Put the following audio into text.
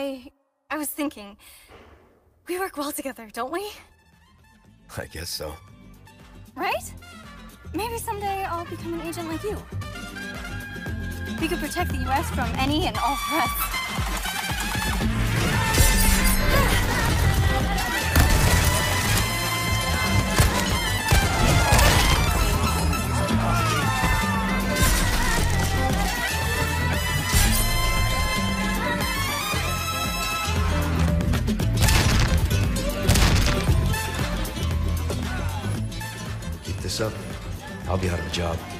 I... I was thinking... We work well together, don't we? I guess so. Right? Maybe someday I'll become an agent like you. We could protect the U.S. from any and all threats. This up, I'll be out of a job.